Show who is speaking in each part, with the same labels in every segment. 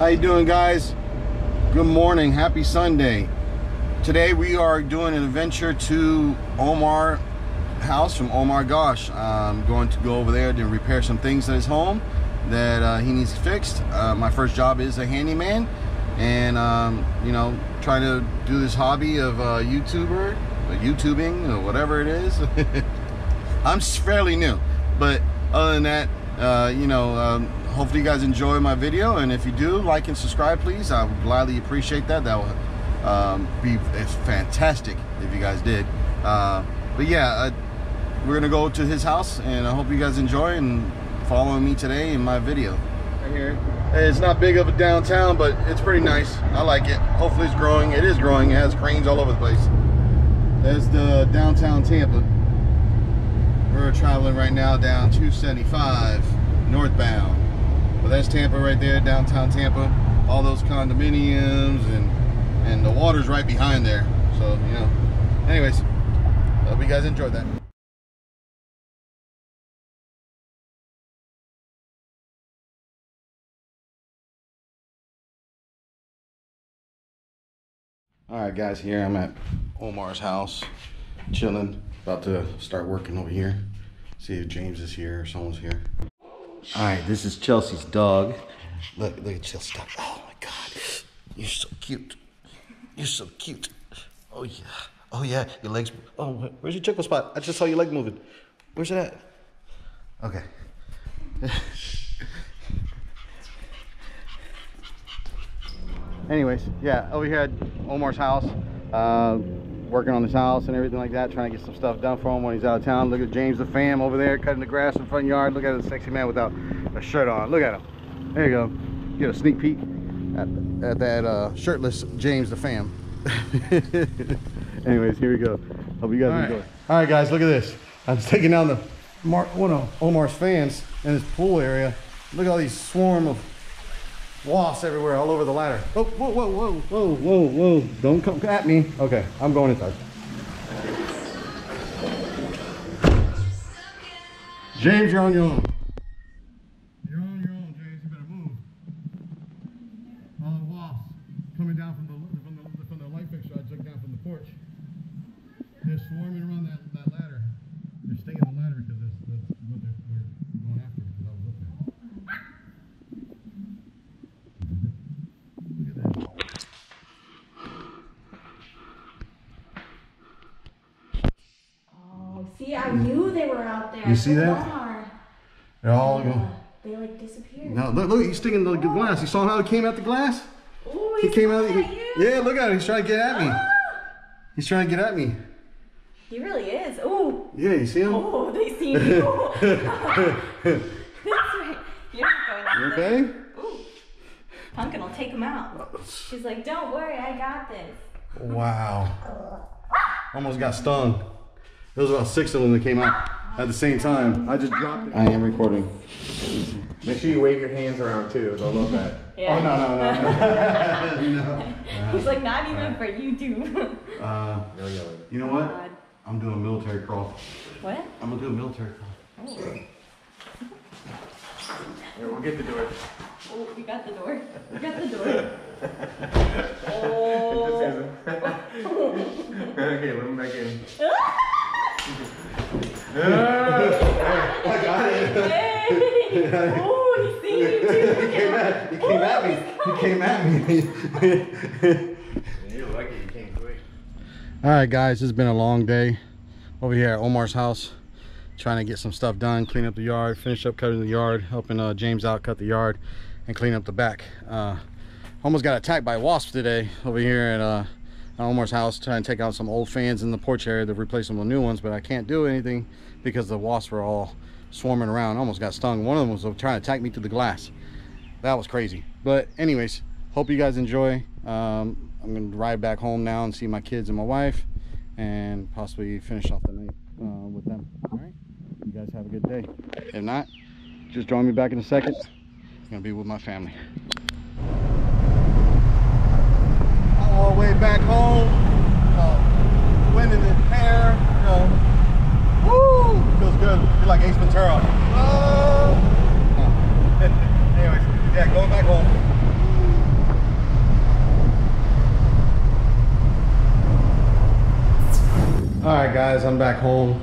Speaker 1: How you doing guys? Good morning, happy Sunday. Today we are doing an adventure to Omar house from Omar Gosh. I'm going to go over there to repair some things at his home that uh, he needs fixed. Uh, my first job is a handyman and um, you know, trying to do this hobby of uh, YouTuber, YouTubing or whatever it is. I'm fairly new, but other than that, uh, you know, um, hopefully you guys enjoy my video and if you do like and subscribe please. I would gladly appreciate that. That would um, be fantastic if you guys did. Uh, but yeah uh, we're gonna go to his house and I hope you guys enjoy and follow me today in my video. Right here. It's not big of a downtown but it's pretty nice. I like it. Hopefully it's growing. It is growing. It has cranes all over the place. There's the downtown Tampa. We're traveling right now down 275 northbound but that's Tampa right there, downtown Tampa. All those condominiums and and the water's right behind there. So, you know. Anyways, hope you guys enjoyed that. All right, guys, here I'm at Omar's house, chilling, about to start working over here. See if James is here or someone's here. All right, this is Chelsea's dog. Look, look at Chelsea's dog. Oh my God, you're so cute. You're so cute. Oh yeah, oh yeah, your legs. Oh, where's your chickle spot? I just saw your leg moving. Where's it at? Okay. Anyways, yeah, over here at Omar's house, uh, working on his house and everything like that, trying to get some stuff done for him when he's out of town. Look at James the fam over there cutting the grass in the front yard. Look at the sexy man without a shirt on. Look at him. There you go. Get a sneak peek at, at that uh, shirtless James the fam. Anyways, here we go. Hope you guys
Speaker 2: All
Speaker 1: enjoy.
Speaker 2: right.
Speaker 1: All right, guys, look at this. I'm just taking down the Mar one of Omar's fans in his pool area. Look at all these swarm of wasps everywhere, all over the ladder. Oh, whoa, whoa, whoa, whoa, whoa, whoa! Don't come at me. Okay, I'm going inside. James, you're on your own. You're on your own, James. You better move. All the wasps coming down from the from the, from the light fixture I took down from the porch. They're swarming around that, that ladder. They're stinging the ladder because that's, that's what they're, they're going after because I was up there. Look at that.
Speaker 3: Oh, see, I knew they were out there.
Speaker 1: You see that?
Speaker 3: Walmart.
Speaker 1: They're all going.
Speaker 3: they like disappeared.
Speaker 1: No, look, look, he's stinging the glass. You saw how he came at the glass?
Speaker 3: Ooh,
Speaker 1: He
Speaker 3: he's
Speaker 1: came out.
Speaker 3: coming
Speaker 1: He,
Speaker 3: at you.
Speaker 1: yeah, look at him. He's trying to get at me.
Speaker 3: Ah,
Speaker 1: He's trying to get at me.
Speaker 3: he really is. Ooh.
Speaker 1: Yeah, you see him?
Speaker 3: Oh, they see you. That's right. You're going out
Speaker 1: You okay?
Speaker 3: Ooh. Pumpkin will take him out. She's like, don't worry, I got this.
Speaker 1: Wow. Almost got stung. There was about six of them that came out at the same time. I just dropped it. I am recording.
Speaker 2: Make sure you wave your hands around too. Don't look at.
Speaker 3: Yeah.
Speaker 1: Oh, no, no, no. no.
Speaker 3: He's like, not even for YouTube.
Speaker 1: Uh,
Speaker 2: No yelling.
Speaker 1: you know what?
Speaker 3: God.
Speaker 1: I'm doing a military crawl.
Speaker 3: What?
Speaker 1: I'm gonna do a military crawl.
Speaker 2: Here, we'll get the door.
Speaker 3: Oh, you got the door. We got the door. oh.
Speaker 2: okay, let me back in.
Speaker 3: Hey! Oh, he's seeing you too.
Speaker 1: He came at, he came at me. He came at me.
Speaker 2: You're lucky you came quick.
Speaker 1: All right, guys, it's been a long day over here at Omar's house, trying to get some stuff done, clean up the yard, finish up cutting the yard, helping uh, James out cut the yard, and clean up the back. Uh, almost got attacked by wasps today over here at uh, Omar's house, trying to take out some old fans in the porch area to replace them with new ones, but I can't do anything because the wasps were all swarming around. Almost got stung. One of them was trying to attack me through the glass. That was crazy. But anyways, hope you guys enjoy. Um, I'm gonna ride back home now and see my kids and my wife, and possibly finish off the night uh, with them. All right. You guys have a good day. If not, just join me back in a second. I'm gonna be with my family. like Ace Ventura. Oh. Anyways, yeah, going back home. All right, guys, I'm back home.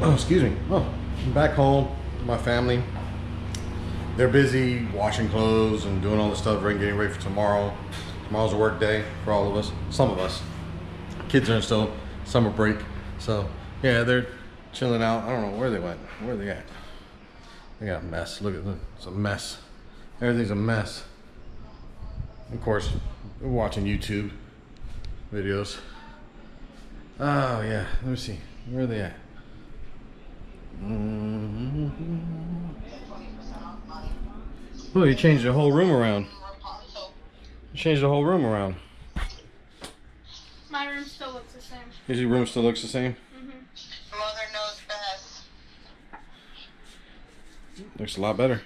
Speaker 1: Oh, excuse me. Oh, I'm back home. My family. They're busy washing clothes and doing all the stuff, getting ready for tomorrow. Tomorrow's a work day for all of us. Some of us. Kids are still summer break, so yeah, they're chilling out. I don't know where they went. Where are they at? They got a mess. Look at it. It's a mess. Everything's a mess. Of course, we're watching YouTube videos. Oh yeah, let me see. Where are they at? Oh, you changed the whole room around. You changed the whole room around.
Speaker 3: My room still looks the same.
Speaker 1: Your room still looks the same. Mm-hmm.
Speaker 4: Mother knows best.
Speaker 1: Looks a lot better.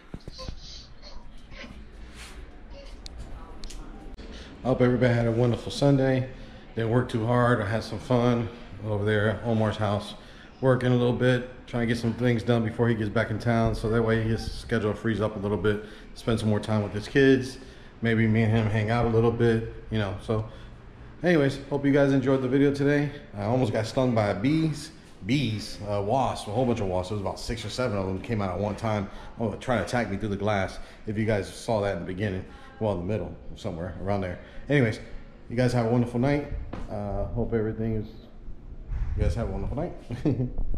Speaker 1: I hope everybody had a wonderful Sunday. Didn't work too hard. I had some fun over there at Omar's house, working a little bit, trying to get some things done before he gets back in town. So that way his schedule frees up a little bit, spend some more time with his kids. Maybe me and him hang out a little bit, you know. So, anyways, hope you guys enjoyed the video today. I almost got stung by bees, bees, uh, wasp, a whole bunch of wasps. It was about six or seven of them came out at one time, oh, trying to attack me through the glass. If you guys saw that in the beginning, well, in the middle, somewhere around there. Anyways, you guys have a wonderful night. Uh, hope everything is. You guys have a wonderful night.